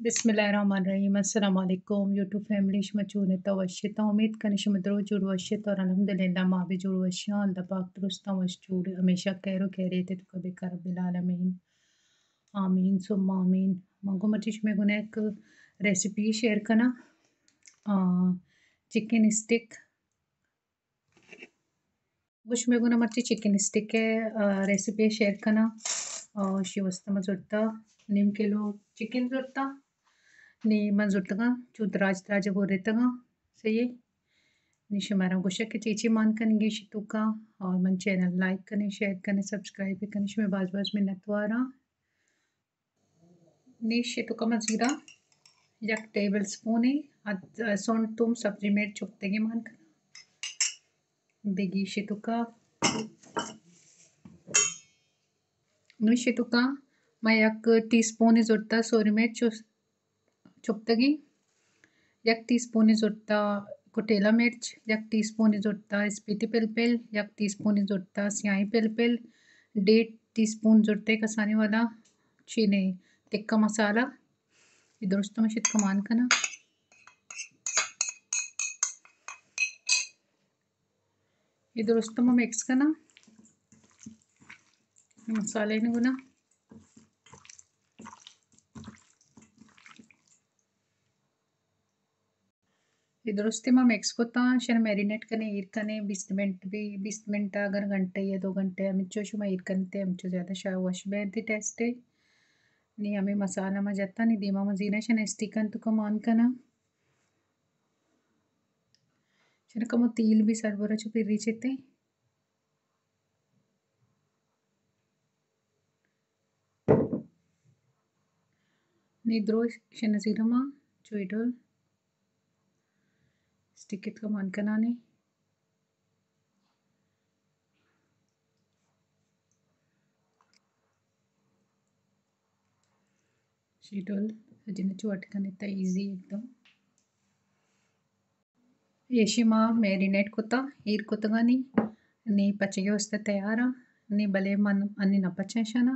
वालेकुम YouTube family मचून तवश्यता उम्मीद कनिश मदरो जुड़वश्यत और अल्हम्दुलिल्लाह, माँ भी जुड़वश्या अल्लाह पाक दुरुस्ता वशचूड़ हमेशा कहरो कह रहे थे तो कभी कर बिलालमीन आमीन, सुम्मा आमीन। मंगो मर्जिश में गुना एक रेसिपी शेयर करना। चिकन स्टिक गुश में गुना मर्ज़ी चिकन स्टिक है रेसिपी शेयर करना। शी वस्ता मजुरता निम किलो चिकन जुरता ni manzurtaga chudraj traja borretaga सही ni shumara गुशक के चीची मान करेंगे शितु का, और मन चैनल लाइक करें शेयर करें सब्सक्राइब भी करें मैं बाज बाज में नतवारा नी शितु का मजीरा एक टेबल स्पून है सोन तुम सब्ज़ी में चुकतेगे मान कर बेगी शितु का। नी शितु का, मैं एक टीस्पून जोड़ता सोरी में चुपतगी एक टीस्पून जुड़ता कुटेला मिर्च, एक टीस्पून जुड़ता स्पीति पिलपिल एक टीस्पून जुड़ता स्याही पिलपिल डेढ़ टी स्पून जुड़ते कसाने वाला चीनी टिक्का मसाला। दोस्तों में शित कमान का ना। ये दोस्तों में मिक्स करना। मसाले ने गुना। दुरुस्ती में मिक्स ಕೊತ್ತಾ ಶನ ಮ್ಯಾರಿನೇಟ್ ಕನೆ ಇರ್ಕನೆ बीस मिनट भी बीस मिनट अगर घंटे या दो घंटे अमिचो शुमा इरकनते अमिचो ज़्यादा शाह वश बैठती टेस्ट नी हमें मसाला में जाता नी दीमा मजीना शन स्टिकन तो कमान कना शन कमो तील भी सरबरा चुप रिचेते नी द्रो शन जीरमा టికెట్ కమాన్ కనాని షీटोल जिन्हें वाटकान इतना ईजी एकदम యషిమా మ్యారినేట్ కొత్త ఈర్ కొత్తగాని నీ పచ్చగా వస్తే తయారా నీ భలే మనం అన్ని నప్పచేసానా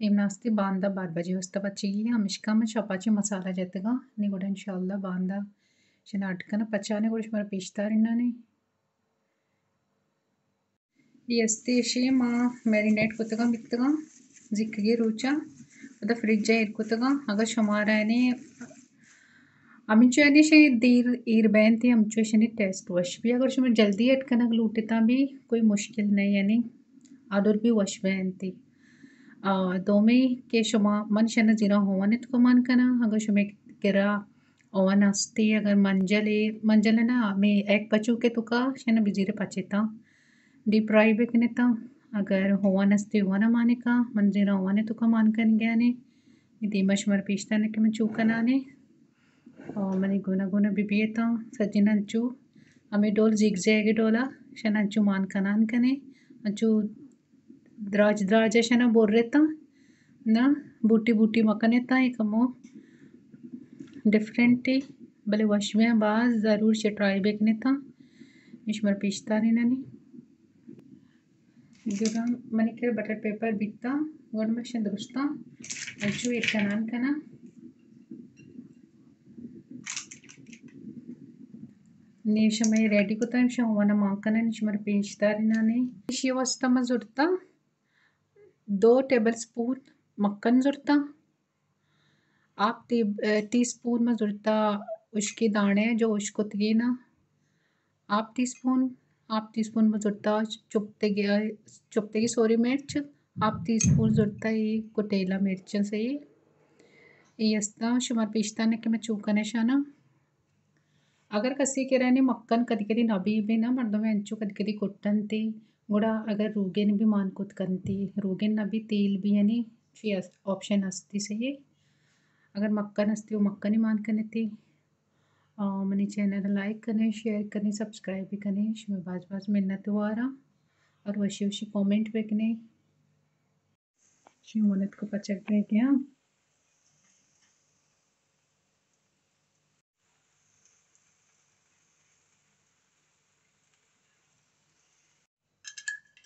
ఏం నాస్తి బాందా బార్బజీ వస్తే పచ్చిగి అమిష్కామ చపాచి మసాలా జతగా నీ కూడా ఇన్షాల్లా Banda Şenaartık pachane goishmara pishtarinane ಎಸ್ತಿಶಿಮ marinate ಕೊತ್ತಗ ಮಿತ್ತಗ ಜಿಕ್ಕಿಗೆ ರೂಚ ಅದ ಫ್ರಿಡ್ಜ್ ಇರ್ಕೊತಗ ಆಗ ಶಮಾರಾನೆ अमिचो शे देर ईर बैन थी अमिचो शनि टेस्ट वश भी अगर शुम जल्दी अटकनक लूटता भी कोई मुश्किल नहीं यानी आदर भी वश बैन थी दो में के शुमा मन शन जीरा होवन तो मन कना अगर शुमे किरा on ಅಷ್ಟೇ ಅಗರ್ ಮಂಜಲೆ ಮಂಜಲನ ಮೇ ಎಕ್ ಬಚುಕೆ ತುಕ ಶನ ಬಿಜಿರೆ ಪಚೆತ ಡಿಪ್ರೈವ್ किनेत अगर हो नस्ते हुआ होना माने का मंजिरा होने तुका मान कर गया ने इति मशमर पीछता ने कि मैं चूका ने और मैंने गुना गुना बिबियता सज्जन अंचू हमें डोल जिग जाएगी डोला शन अंचू मान कनान कने अंचू द्राज द्राज शन बोल रहता ना बूटी बूटी मकने ता एक मो थी भले वश में बाज ज़रूर से ट्राई बेकने था। इश्मर पीछता नहीं ननी जुरा मनी के बटर पेपर बिकता गोड में दुरुस्ता अचू एक कनान कना निशमे रेडी को टाइम शो वन माकना निशमर पेचता रिनाने शिवस्ता मजुरता दो टेबल स्पून मक्खन जुरता आप टी स्पून में जुड़ता उसके दाने, जो ना, आप टी स्पून आप टी स्पून में जुड़ता चुपते गया, चुपते की सोरी मिर्च, आप टी स्पून जुड़ता ये कुटेला मिर्च से ये यस्ता शुमार पिछता ने कि मैं चूकने शाना अगर कसी के रहने मक्कन कदी कदी नबी भी ना मर्दों में अंचू कदी कदी कुटन थी गुड़ा अगर रूगेन भी मान कुट करती रूगेन नबी तेल भी यानी ऑप्शन अस्ती से अगर मक्का नसती हो, मक्का नहीं मान करने थी। मनी चैनल लाइक करें, शेयर करें, सब्सक्राइब भी करें। मैं बाज बाज मिन्नत रहा और वशी वशी कमेंट भी करें। शिवमनत को पचक रह गया।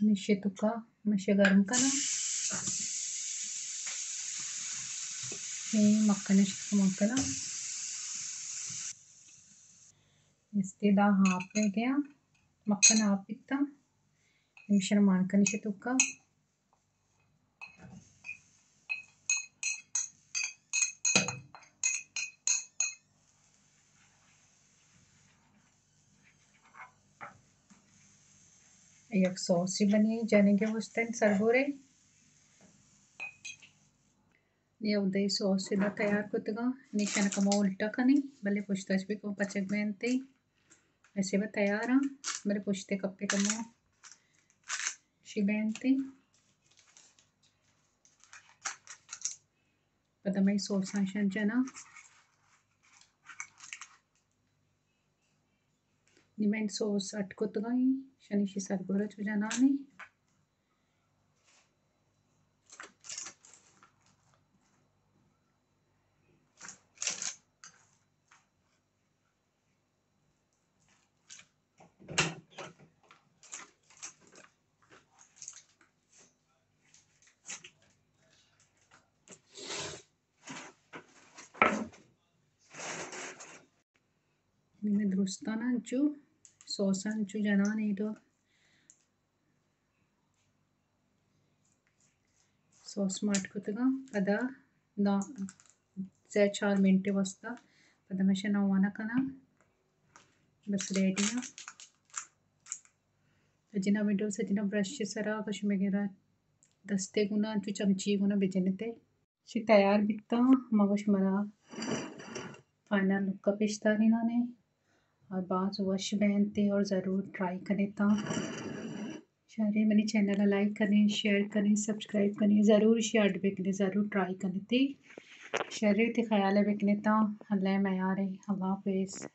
मिशे तुका मिशे गर्म करना। मक्खन मक्खन Este da ಹಾಕಬೇಕೆ ಮಕ್ಕನ ಹಾಪಿತ್ತ ಮಿಶ್ರಣ ಮಾಡ್ಕನಿಸಿ ತುಕ್ಕ एक सॉस बनी जाने के वस्ते ಯಾವ ಉದಯ तैयार ಇದ ತಯಾರು ಕುತ್ತಗ ನಿಶಾನ ಕಮ ಉಲ್ಟಾ कनी भले पुश्ता भी को पचक बनते ऐसे वह तैयार हाँ मेरे पुछते कपे कमो शी बनते पता मैं सोसा शंचना निमेंट सोस अटकुत गई शनि शी सरगुरज हो जाना नहीं। ನಿಮಗೆ ದೃಷ್ಟಾನ ಹಂಚು ಸೋಸ ಹಂಚು ಜನ ನೀಡು सॉस ಮಾಡ್ಕೊತಗ ಪದ ನಾ से चार मिनट वाजता पद मातशें नव्वानकना बस रेडी हा सजिना विडो सजिना ब्रश सरा कशें मागीर दस्ते गुना तू चमची गुना बेजने ते शी तयार बिकता मग मला फाइनल लुक का पेशतारी नाने और बाज वश पहनते और ज़रूर ट्राई करें था सारे मेरे चैनल लाइक करें शेयर करें सब्सक्राइब करें, ज़रूर शेयर बेकने ज़रूर ट्राई करें थी शरीर थे ख्याल बेकने था अल्लाह मैं आ रही अल्लाह हाफिज़।